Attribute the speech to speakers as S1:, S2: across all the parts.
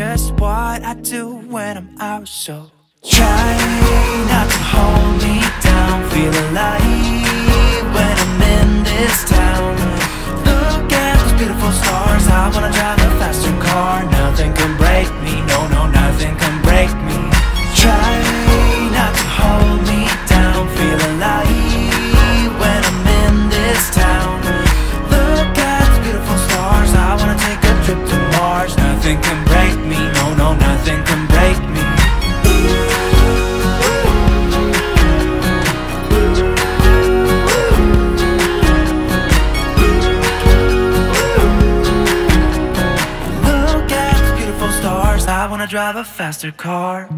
S1: just what I do when I'm out, so try not to hold me down. Feel alive when I'm in this town. Look at those beautiful stars. I wanna drive a faster car. Nothing can break me. No, no, nothing can nothing can break me. Look at the beautiful stars. I wanna drive a faster car.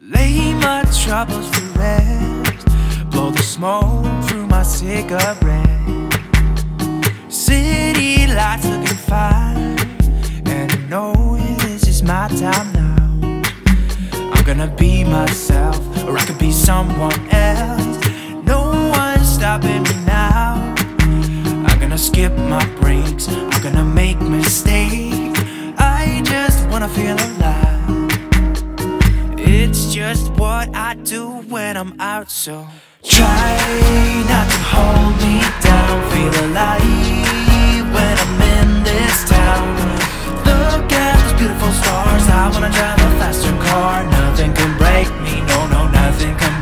S1: Lay my troubles to rest. Blow the smoke through my cigarette. City lights looking fine. And I know is my time now. I'm gonna be myself, or I could be someone else. No one's stopping me now. I'm gonna skip my breaks, I'm gonna make mistakes. I just wanna feel alive. It's just what I do when I'm out, so try not to hold me down. Feel alive when I'm in stars. I wanna drive a faster car. Nothing can break me. No, no, nothing can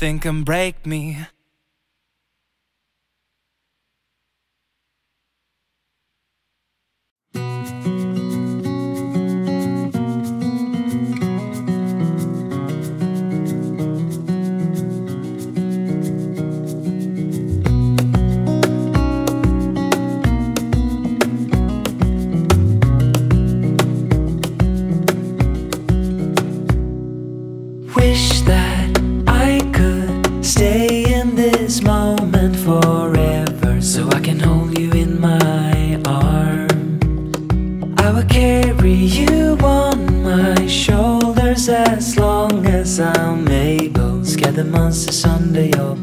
S1: Nothing can break me. and forever So I can hold you in my arms. I will carry you on my shoulders As long as
S2: I'm able. Scare the monsters under your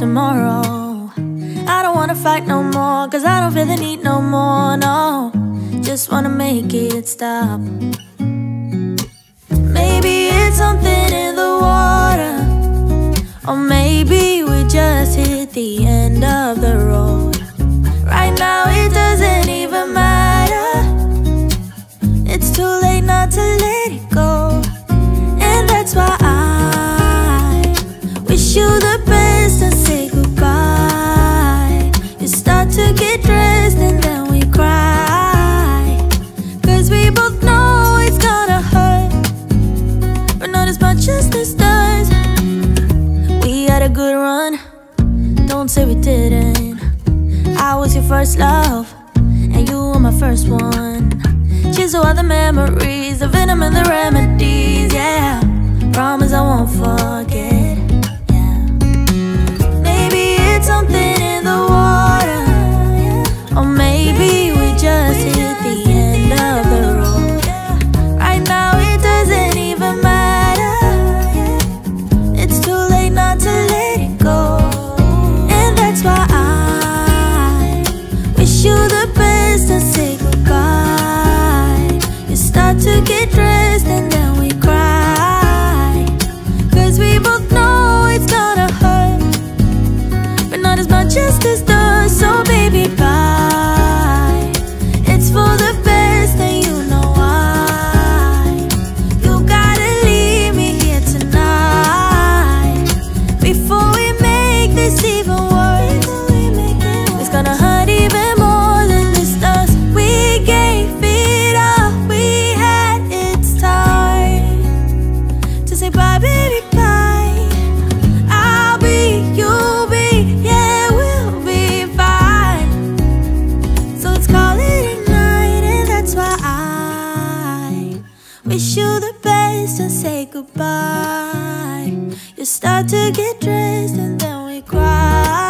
S2: tomorrow. I don't wanna fight no more, cause I don't feel the need no more, no. Just wanna make it stop. remedies, yeah. Promise I won't fall. Wish you the best, and say goodbye. You start to get dressed and then we cry.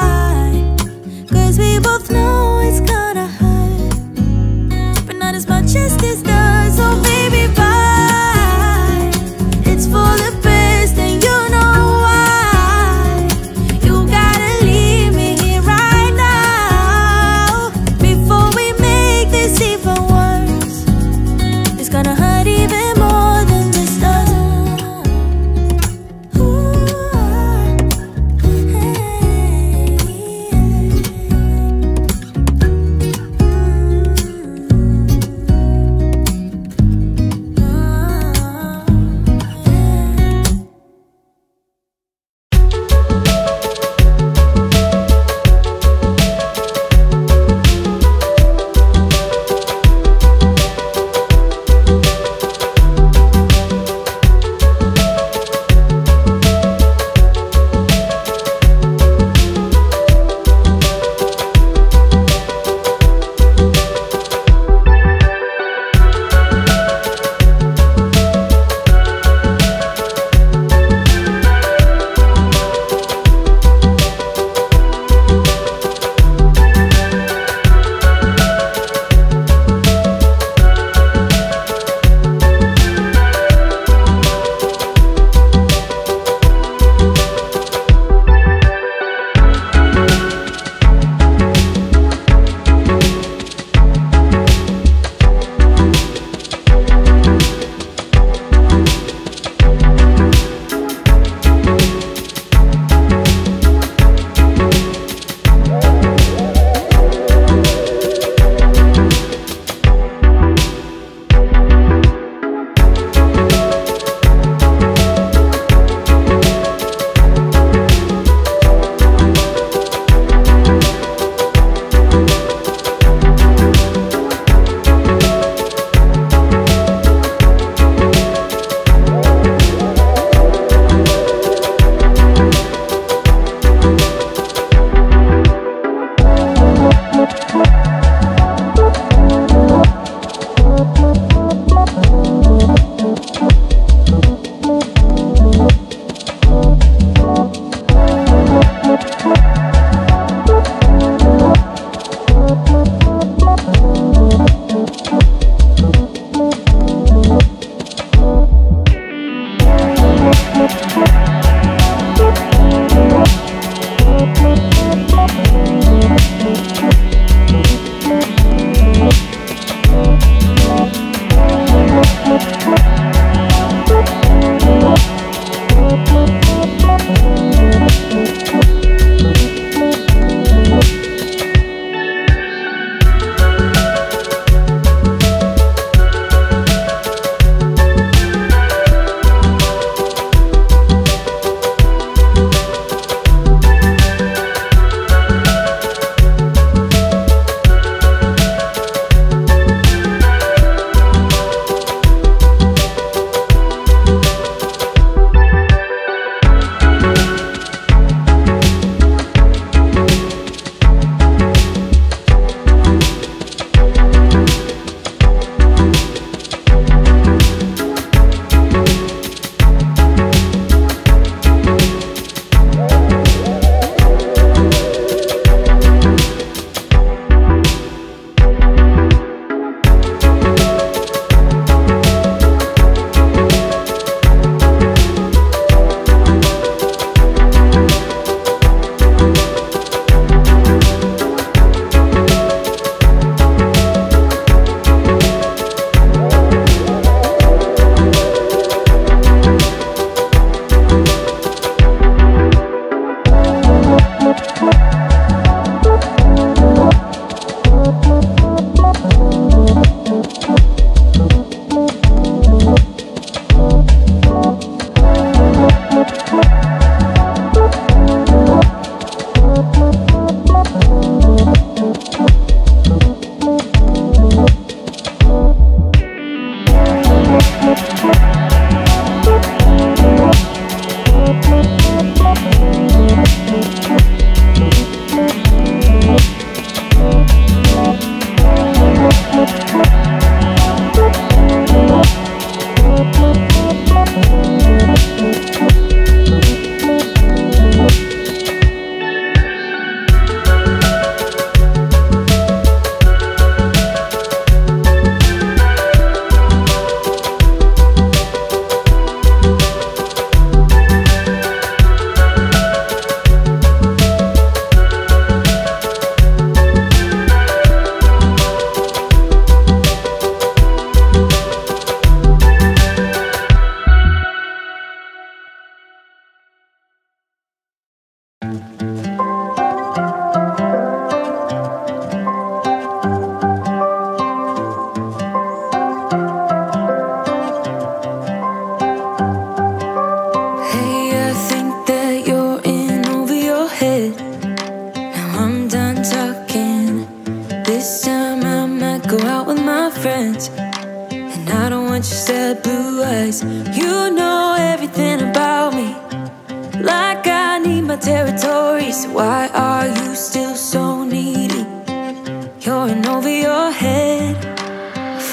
S2: You're in over your head.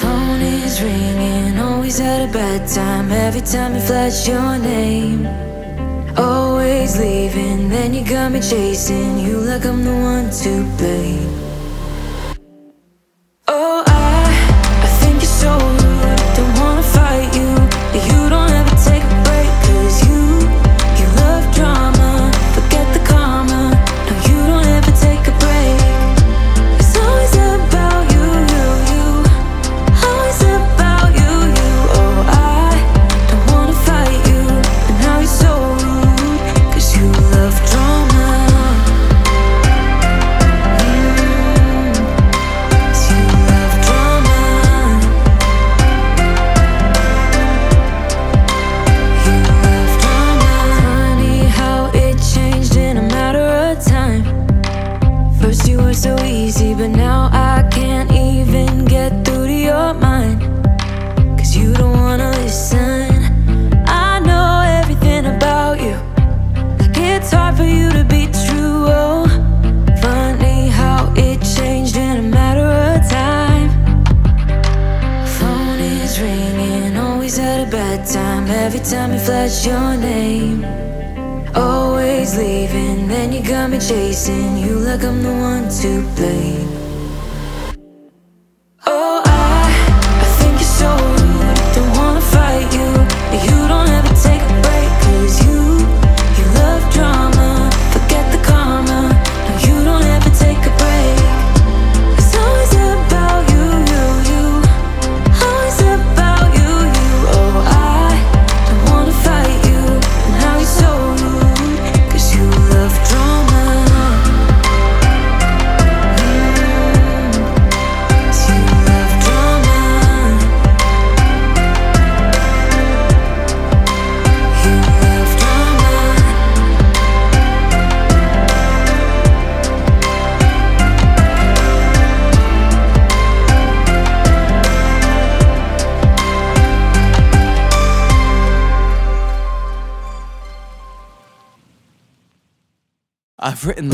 S2: Phone is ringing, always at a bad time. Every time you flash your name. Always leaving, then you got me chasing. You like I'm the one
S3: to blame.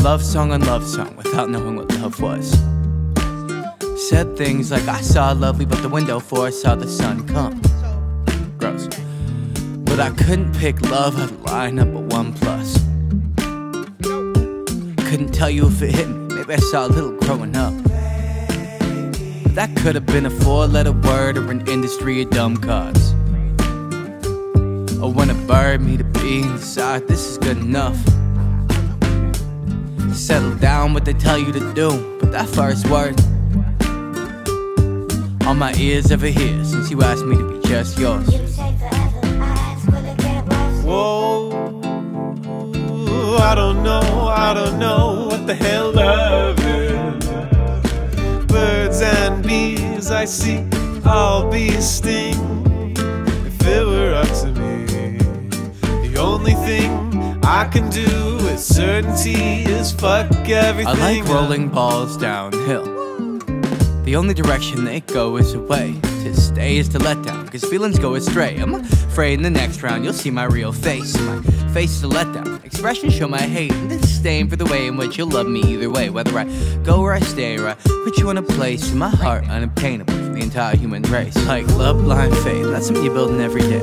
S3: Love song on love song without knowing what love was. Said things like I saw lovely, but the window for I saw the sun come. Gross. But I couldn't pick love out of lineup but one plus. Couldn't tell you if it hit me, maybe I saw a little growing up. That could have been a four letter word or an industry of dumb cards. Or when a bird meet a bee and this is good enough. Settle down what they tell you to do, but that first word. All my ears ever hear since you asked me to be just yours.
S4: Whoa, I don't know, I don't know what the hell love is. Birds and bees I see, all bees sting. If it were up to me, the only thing I can do certainty is fuck everything.
S3: I like rolling balls downhill. The only direction they go is away. To stay is to let down, cause feelings go astray. I'm afraid in the next round you'll see my real face. My face is a letdown. Expressions show my hate and disdain for the way in which you'll love me either way. Whether I go or I stay, or I put you in a place in my heart unobtainable for the entire human race. Like love, blind faith, that's something you're building every day.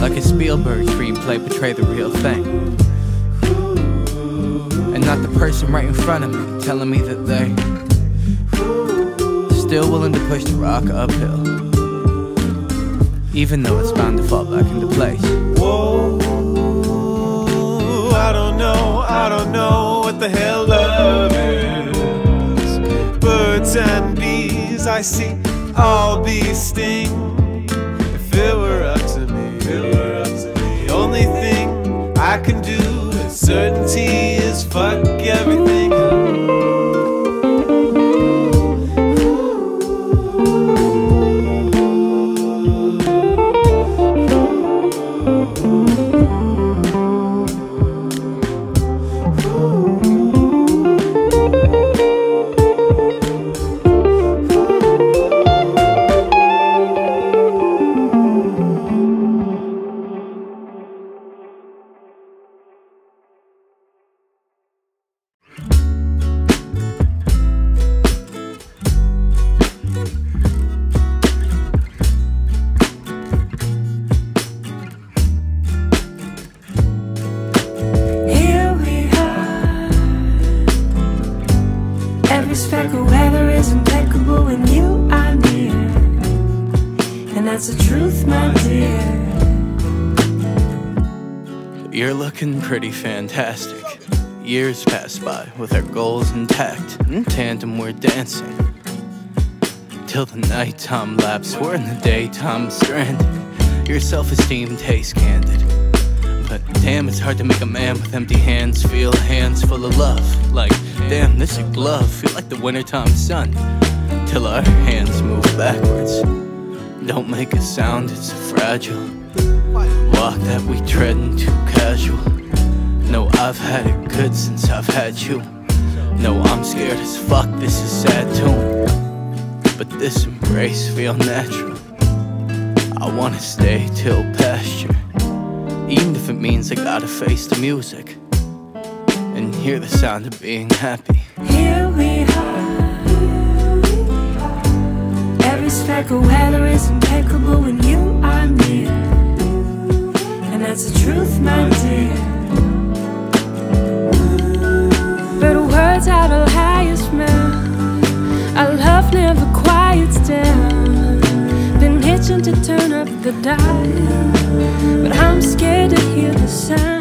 S3: Like a Spielberg screenplay, portray the real thing and not the person right in front of me telling me that they still willing to push the rock uphill even though it's bound to fall back into place
S4: Whoa, I don't know, I don't know what the hell love is. Birds and bees I see, all bees sting. If it were I can do certainty is fuck
S3: fantastic years pass by with our goals intact in tandem we're dancing till the nighttime lapse we're in the daytime stranded your self-esteem tastes candid But damn, it's hard to make a man with empty hands feel hands full of love. Like, damn, this a glove. Feel like the wintertime sun. Till our hands move backwards. Don't make a sound, it's a fragile. Walk that we treading too casual. No, I've had it good since I've had you. No, I'm scared as fuck, this is sad too. But this embrace feel natural. I wanna stay till pasture. Even if it means I gotta face the music and hear the sound of being happy.
S5: Here we are. Every speck of weather is impeccable when you are near. And that's the truth, my dear. Of highest. Our love never quiets down. Been itching to turn up the dial. But I'm scared to hear the sound.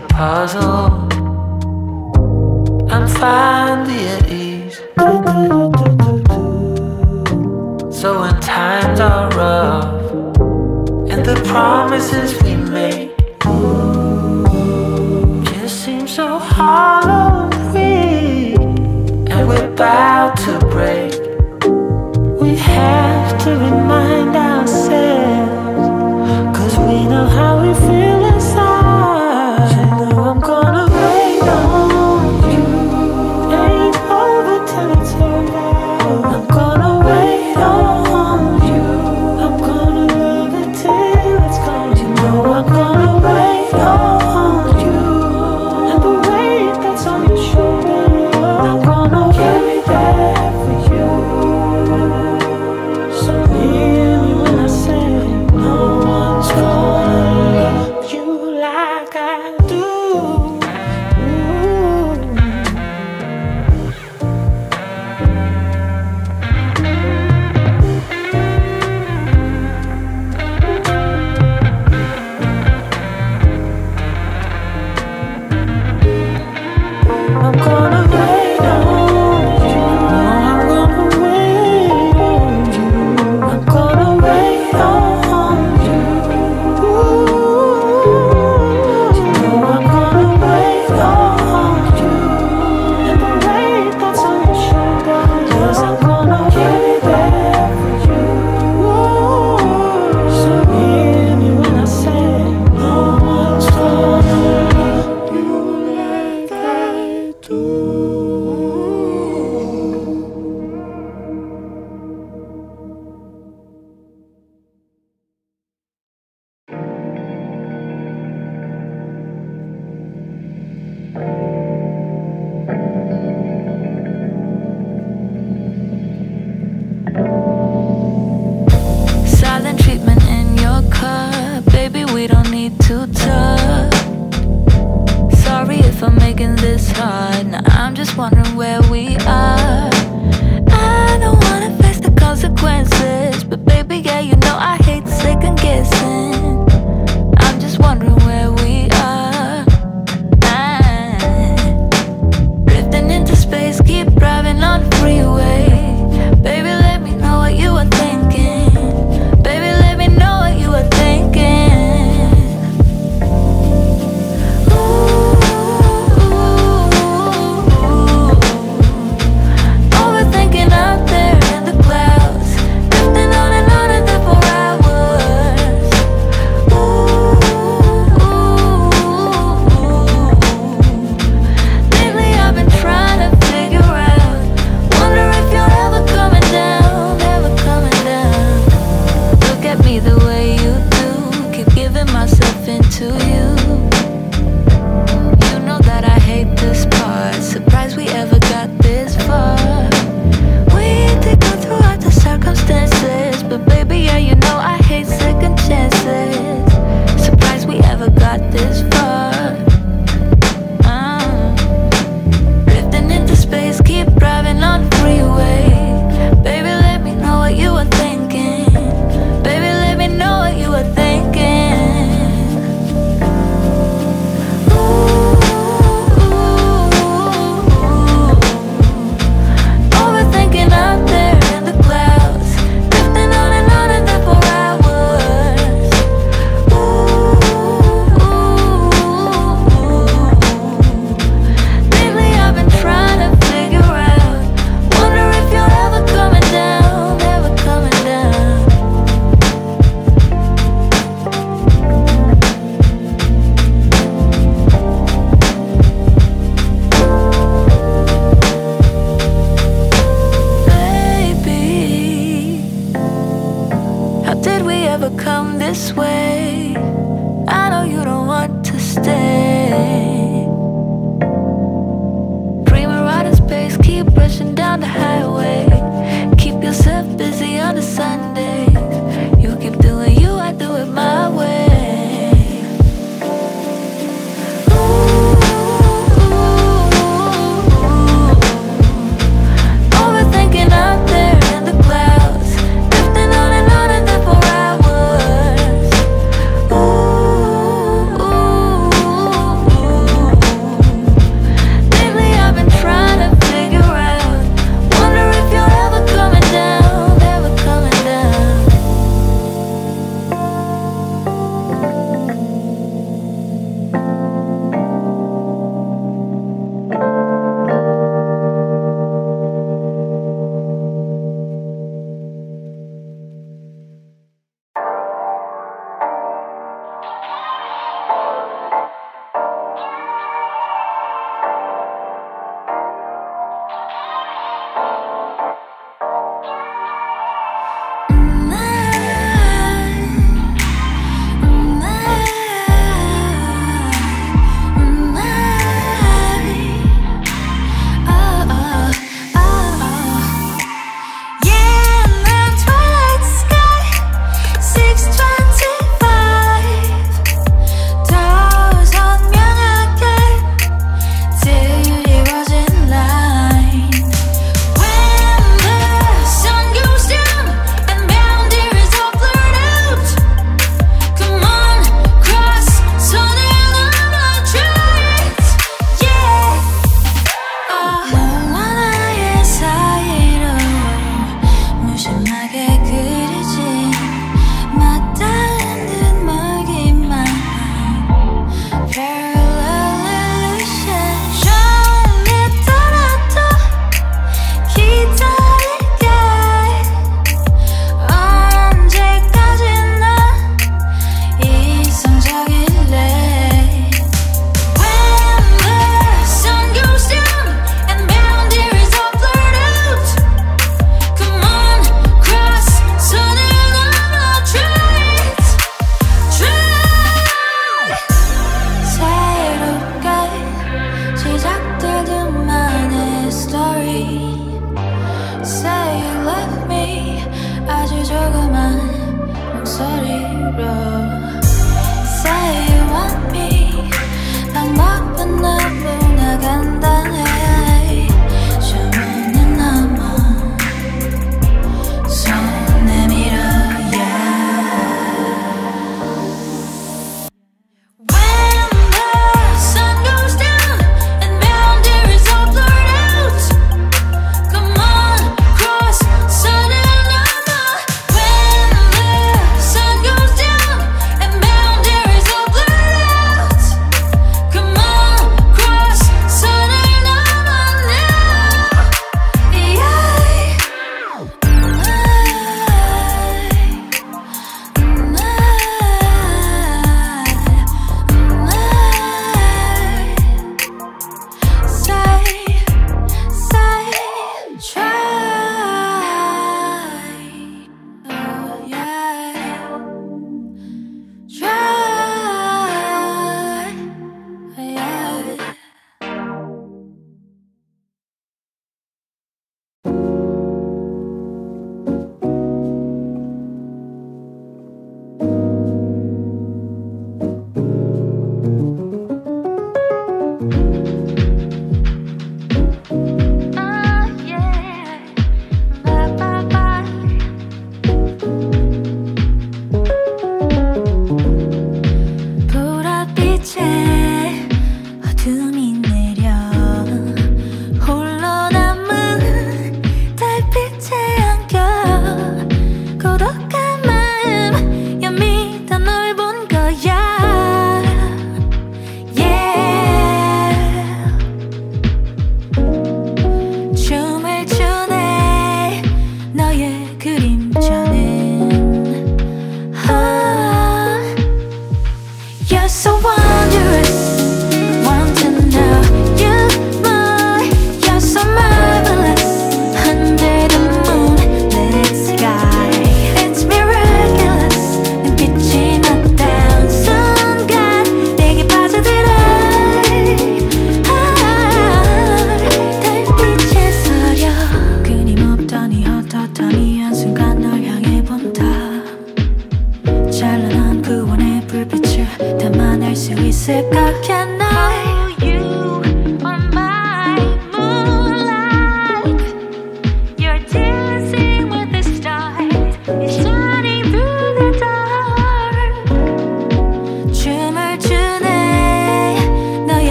S5: the puzzle. I'm finally at ease. So when times are rough and the
S1: promises we made just seem so hollow and weak, and we're about to break, we have to remind ourselves, cause we know how we feel.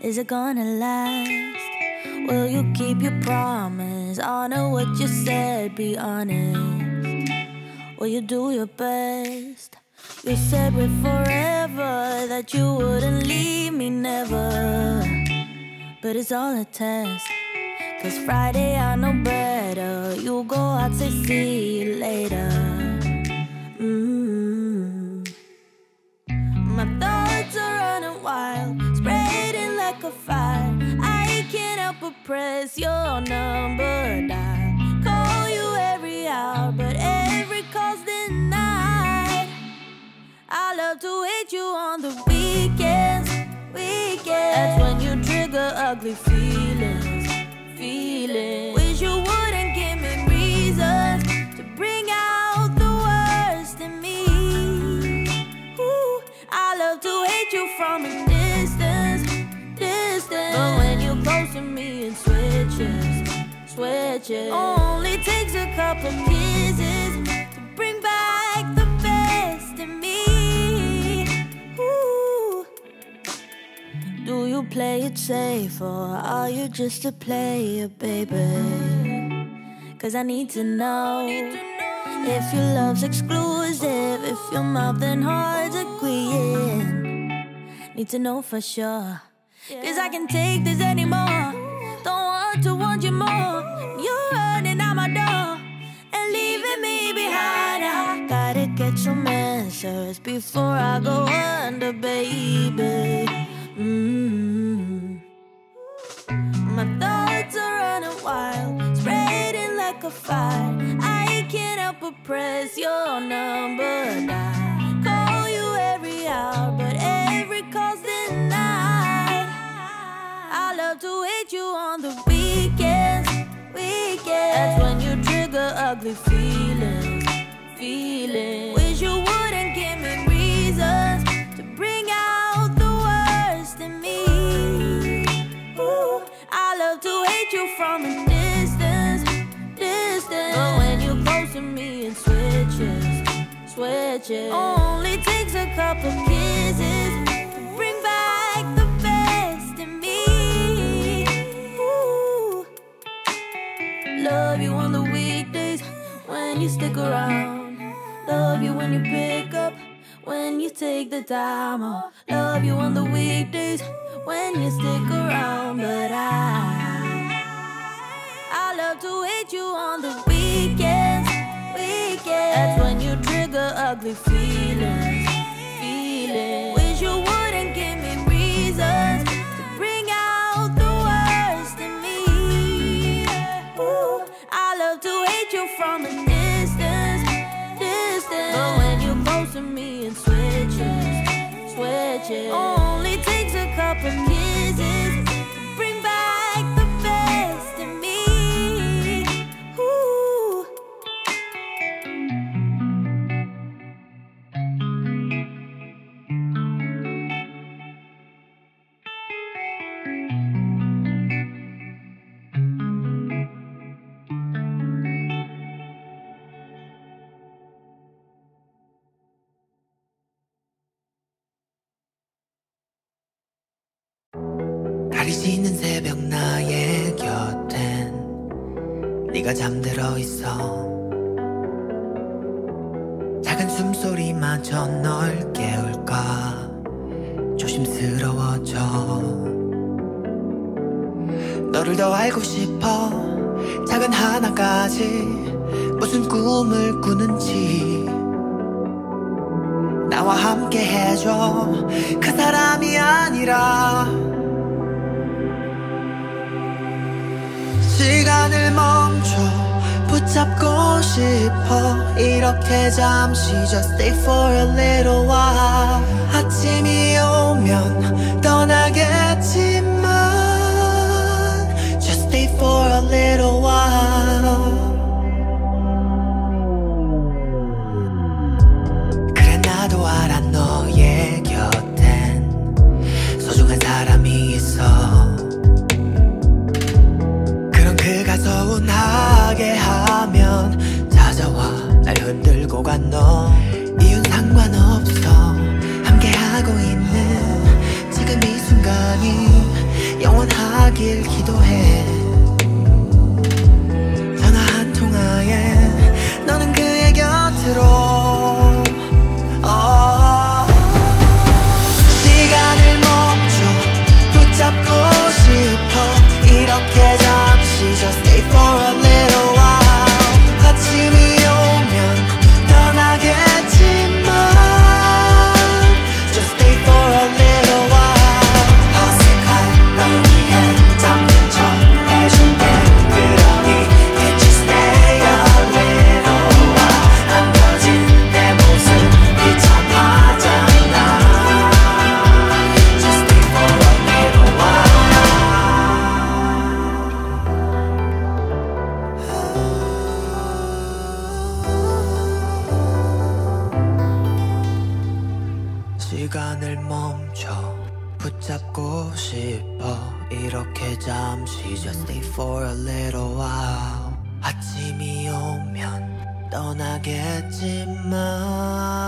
S2: Is it gonna last? Will you keep your promise? Honor what you said, be honest. Will you do your best? You said we're forever, that you wouldn't leave me never. But it's all a test. Cause Friday I know better. You go out, say see you later. Mm. Spreading like a fire. I can't help but press your number dial. Call you every hour, but every call's denied. I love to hit you on the weekends, weekends. That's when you trigger ugly feelings, feelings. I love to hate you from a distance, distance. But when you're close to me, it switches, switches. Only takes a couple kisses to bring back the best in me. Ooh. Do you play it safe or are you just a player, baby? Cause I need to know if your love's exclusive, if your mouth and heart's agreeing. Need to know for sure. Cause I can take this anymore. Don't want to want you more. You're running out my door and leaving me behind. I gotta get some answers before I go under, baby. Mm. My thoughts are running wild, spreading like a fire. I help but press your number dial. Call you every hour, but every call's denied. I love to hit you on the weekends, weekends. That's when you trigger ugly feelings, feelings. Wish you wouldn't give me reasons to bring out the worst in me. Ooh, I love to hate you from a to me, it switches, switches. Only takes a couple kisses to bring back the best in me. Ooh. Love you on the weekdays when you stick around. Love you when you pick up, when you take the time off. Love you on the weekdays when you stick around. But I, I love to hate you on the weekends, weekends. That's when you trigger ugly feelings, feelings. Wish you wouldn't give me reasons to bring out the worst in me. Ooh, I love to hate you from a distance, distance. But when you close to me, it switches, switches. Only takes a couple
S5: stay
S6: for
S7: Mà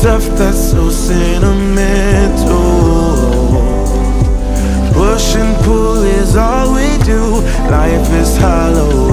S7: stuff that's so sentimental. Push and pull is all we do. Life is hollow.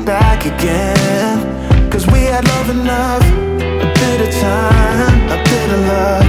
S7: it
S8: back
S2: again. Cause we had love enough A bit of time, a bit of love.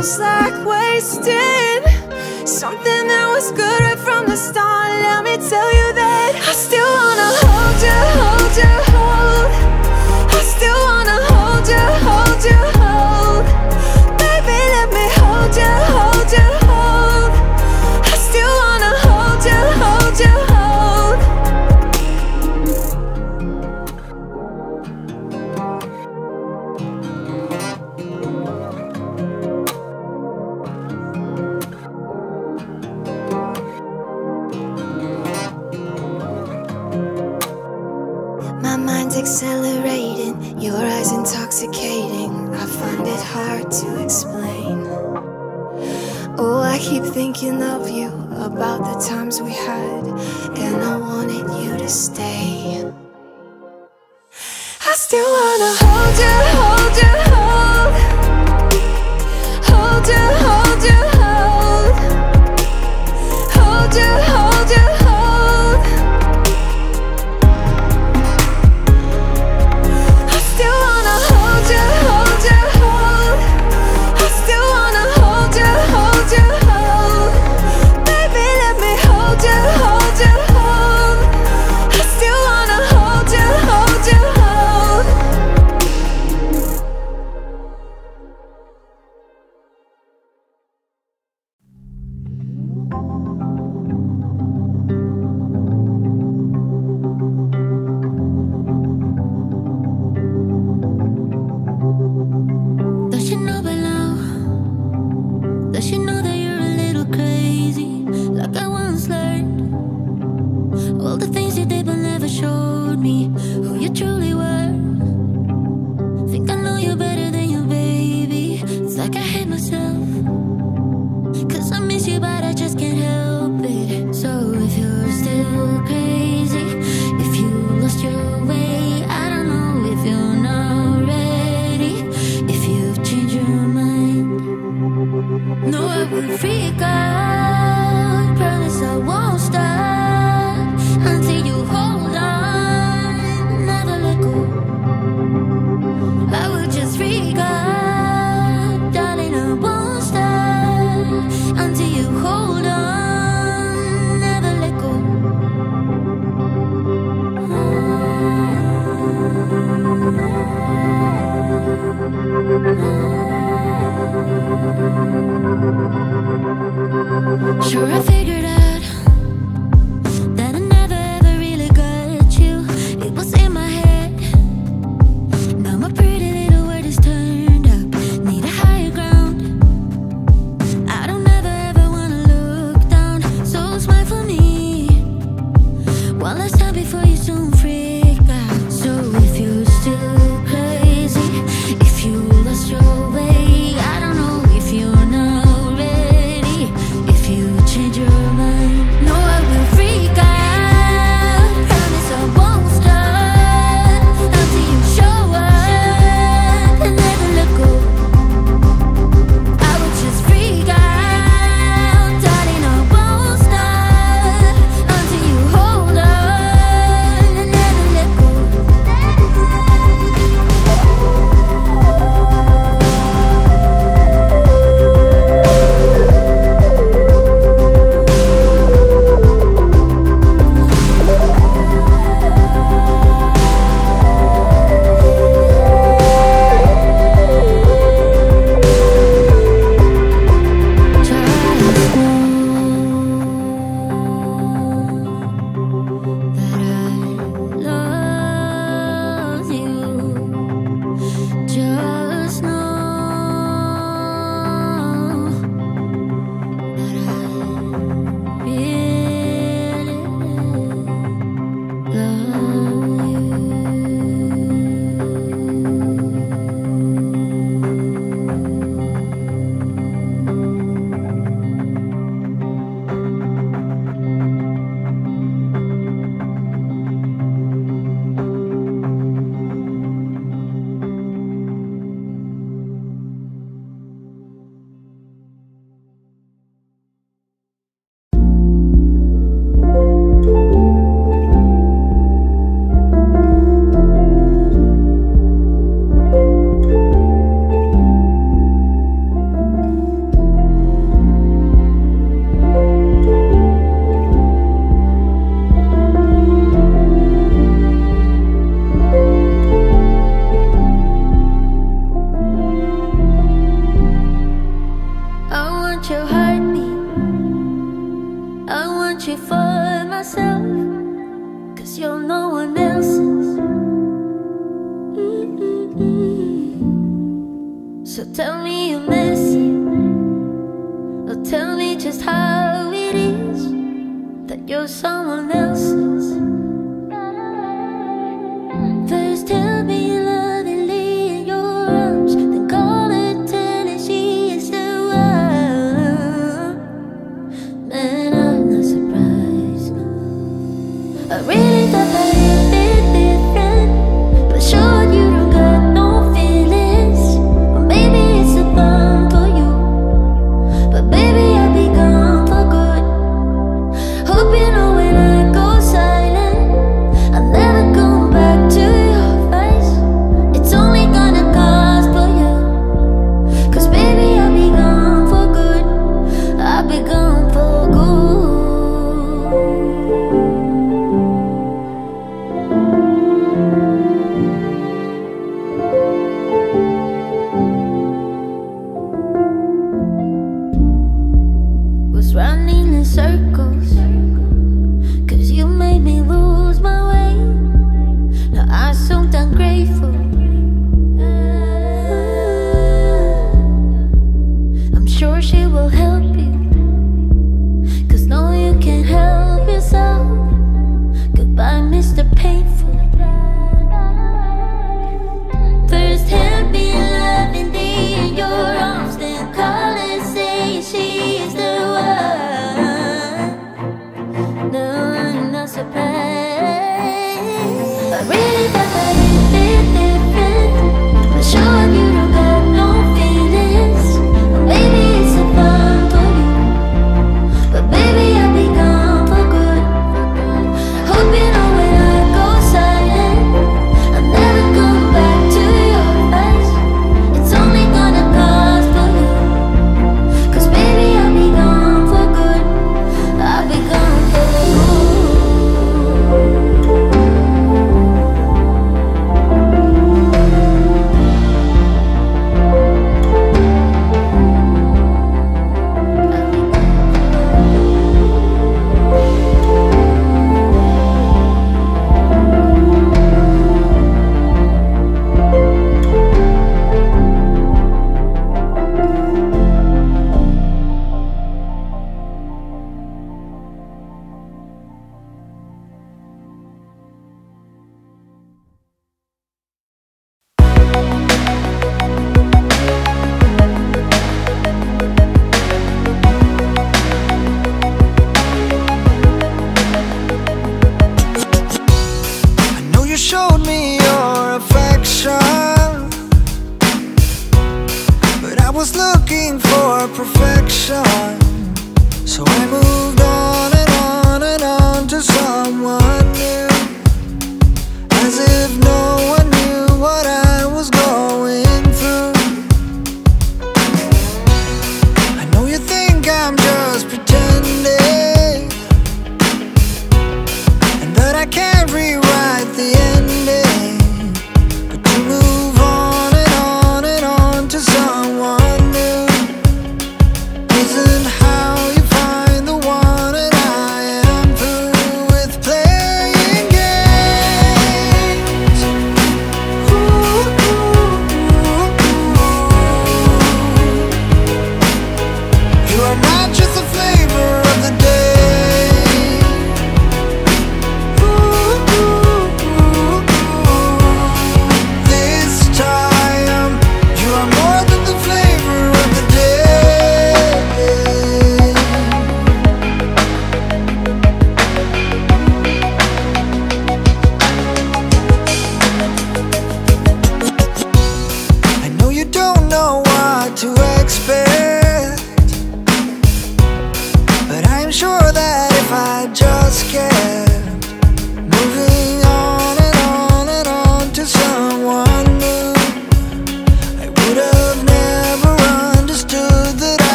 S9: feels like wasting. Something that was good right from the start. Let me tell you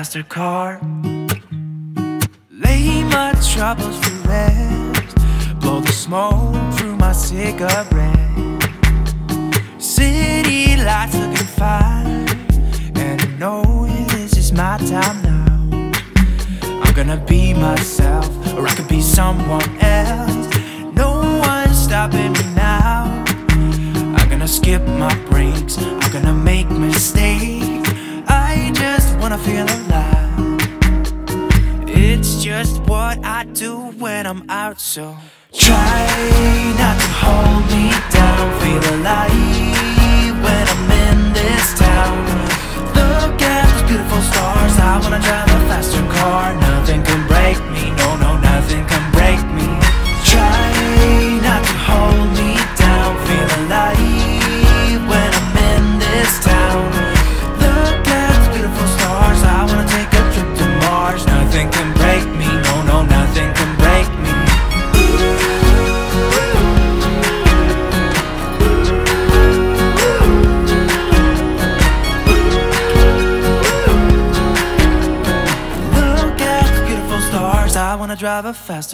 S1: faster car. Lay my troubles to rest. Blow the smoke through my cigarette.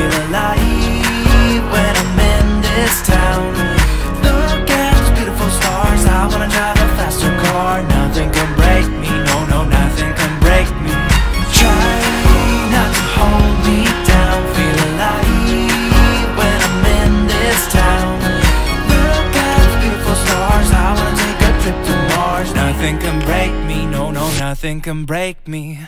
S1: Feel alive when I'm in this town. Look at those beautiful stars. I wanna drive a faster car. Nothing can break me. No, no, nothing can break me. Try not to hold me down. Feel alive when I'm in this town. Look at those beautiful stars. I wanna take a trip to Mars. Nothing can break me. No, no, nothing can break me.